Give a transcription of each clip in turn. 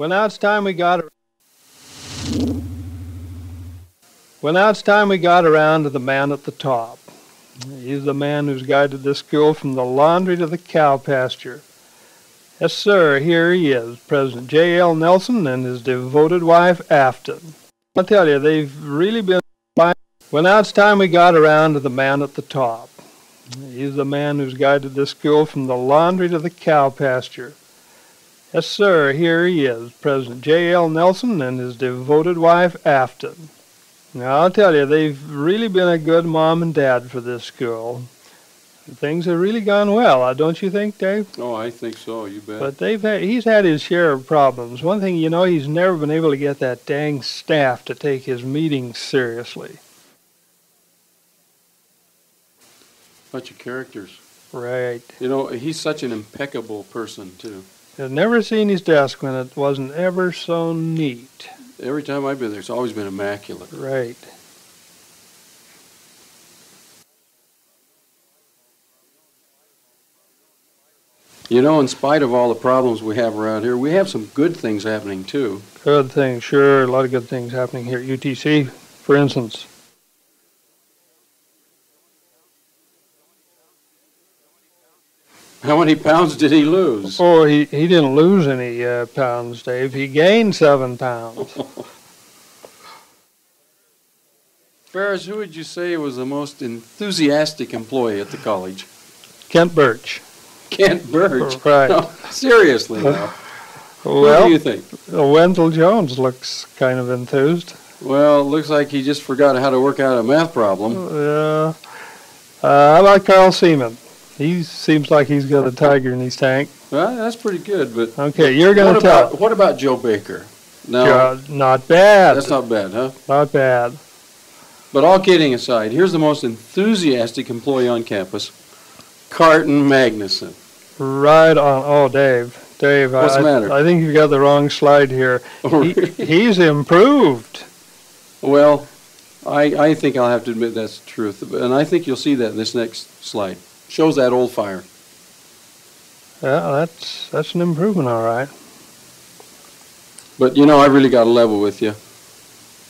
Well, now it's time we got. Well, now it's time we got around to the man at the top. He's the man who's guided this school from the laundry to the cow pasture. Yes, sir, here he is, President J.L. Nelson and his devoted wife, Afton. I tell you, they've really been. Well, now it's time we got around to the man at the top. He's the man who's guided this school from the laundry to the cow pasture. Yes, sir, here he is, President J.L. Nelson and his devoted wife, Afton. Now, I'll tell you, they've really been a good mom and dad for this girl. Things have really gone well, uh, don't you think, Dave? Oh, I think so, you bet. But they've had, he's had his share of problems. One thing you know, he's never been able to get that dang staff to take his meetings seriously. Bunch of characters. Right. You know, he's such an impeccable person, too. I've never seen his desk when it wasn't ever so neat. Every time I've been there, it's always been immaculate. Right. You know, in spite of all the problems we have around here, we have some good things happening, too. Good things, sure. A lot of good things happening here at UTC. For instance, How many pounds did he lose? oh, he, he didn't lose any uh, pounds, Dave. He gained seven pounds. Ferris, who would you say was the most enthusiastic employee at the college? Kent Birch. Kent Birch. Right. No, seriously, now. Well, do you think? Wendell Jones looks kind of enthused. Well, it looks like he just forgot how to work out a math problem. Yeah. Uh, I like Carl Seaman. He seems like he's got a tiger in his tank. Well, that's pretty good, but Okay, you're going what to tell. about what about Joe Baker? No, not bad. that's not bad, huh? not bad. But all kidding aside, here's the most enthusiastic employee on campus, Carton Magnuson. Right on. Oh, Dave. Dave, What's I, the matter? I think you've got the wrong slide here. Oh, he, he's improved. well, I, I think I'll have to admit that's the truth, and I think you'll see that in this next slide. Shows that old fire. Yeah, that's that's an improvement, all right. But you know, I really got to level with you.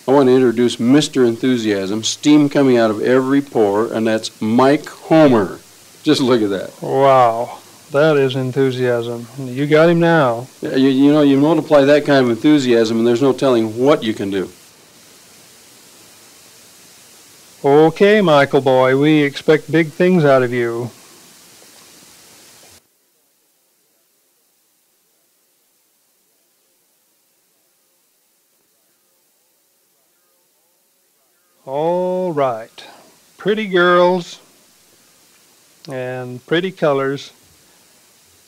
I want to introduce Mr. Enthusiasm, steam coming out of every pore, and that's Mike Homer. Just look at that. Wow, that is enthusiasm. You got him now. Yeah, You, you know, you multiply that kind of enthusiasm, and there's no telling what you can do. Okay, Michael boy, we expect big things out of you. All right. Pretty girls and pretty colors.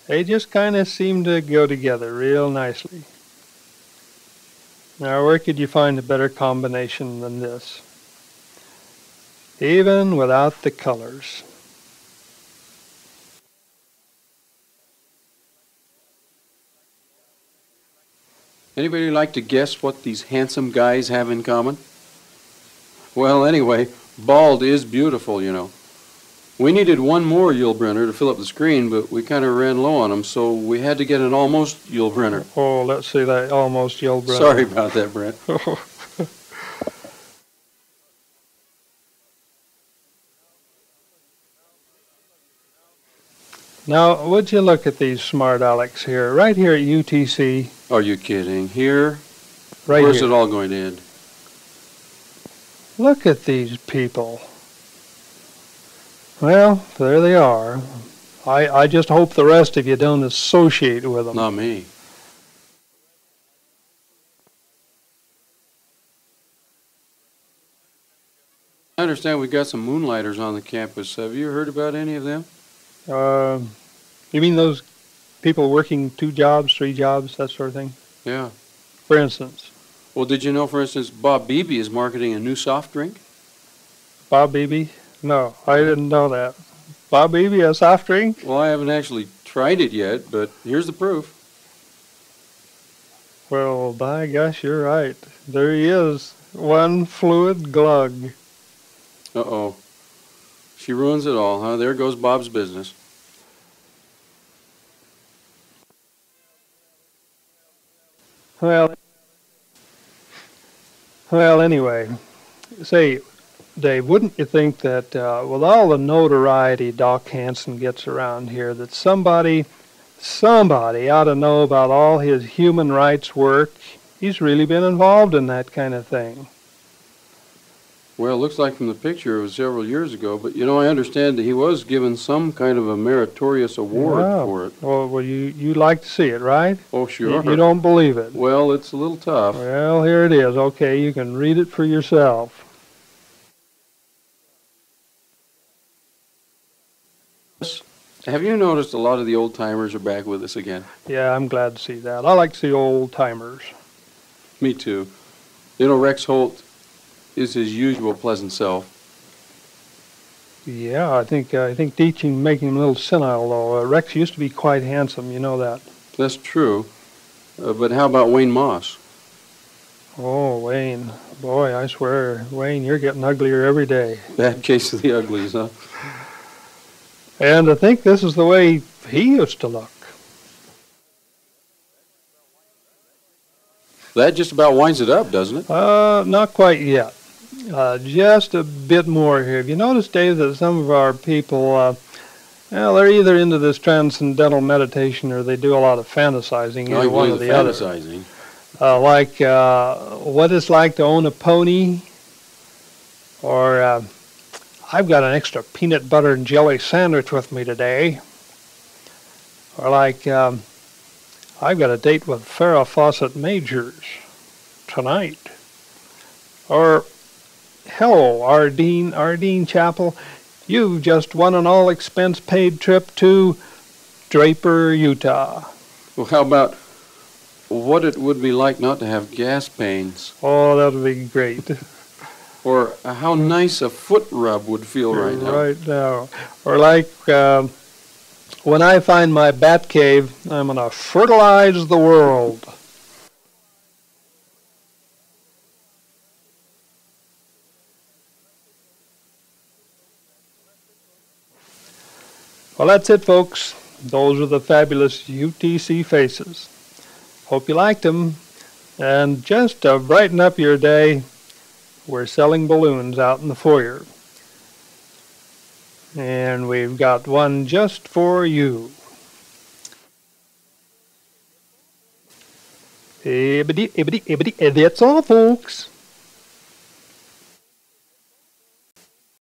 They just kind of seem to go together real nicely. Now, where could you find a better combination than this? Even without the colors. Anybody like to guess what these handsome guys have in common? Well, anyway, bald is beautiful, you know. We needed one more Yul Brynner to fill up the screen, but we kind of ran low on them, so we had to get an almost Yul Brynner. Oh, let's see that almost Brent. Sorry about that, Brent. now, would you look at these smart Alex here, right here at UTC, Are you kidding? Here? right here. Where's here. it all going to end? Look at these people. Well, there they are. I, I just hope the rest of you don't associate with them. Not me. I understand we've got some moonlighters on the campus. Have you heard about any of them? Um, you mean those people working two jobs, three jobs, that sort of thing? Yeah. For instance, Well, did you know, for instance, Bob Beebe is marketing a new soft drink? Bob Beebe? No, I didn't know that. Bob Beebe, a soft drink? Well, I haven't actually tried it yet, but here's the proof. Well, by gosh, you're right. There he is. One fluid glug. Uh-oh. She ruins it all, huh? There goes Bob's business. Well, well, anyway, say, Dave, wouldn't you think that uh, with all the notoriety Doc Hanson gets around here, that somebody, somebody ought to know about all his human rights work? He's really been involved in that kind of thing. Well, it looks like from the picture it was several years ago, but you know, I understand that he was given some kind of a meritorious award Yeah. for it. Well, well, you you like to see it, right? Oh, You, sure. you don't believe it. Well, it's a little tough. Well, here it is. Okay, you can read it for yourself. Have you noticed a lot of the old timers are back with us again? Yeah, I'm glad to see that. I like to see old timers. Me too. You know, Rex Holt is his usual pleasant self. Yeah, I think uh, I think teaching making him a little senile though. Uh, Rex used to be quite handsome, you know that. That's true. Uh, but how about Wayne Moss? Oh, Wayne, boy, I swear, Wayne, you're getting uglier every day. Bad case of the uglies, huh? And I think this is the way he used to look. That just about winds it up, doesn't it? Uh, not quite yet. Uh, just a bit more here. Have you noticed, Dave, that some of our people, uh, well, they're either into this transcendental meditation or they do a lot of fantasizing, I either one or the other. fantasizing. Uh, like uh, what it's like to own a pony, or uh, I've got an extra peanut butter and jelly sandwich with me today, or like um, I've got a date with Farrah Fawcett Majors tonight, or hello, Ardeen Ardeen Chapel, you've just won an all expense paid trip to Draper, Utah. Well, how about what it would be like not to have gas pains? Oh, that would be great. Or how nice a foot rub would feel right now? Right now. Or like um, when I find my bat cave, I'm going to fertilize the world. Well, that's it, folks. Those are the fabulous UTC faces. Hope you liked them. And just to brighten up your day, we're selling balloons out in the foyer. And we've got one just for you. That's all, folks.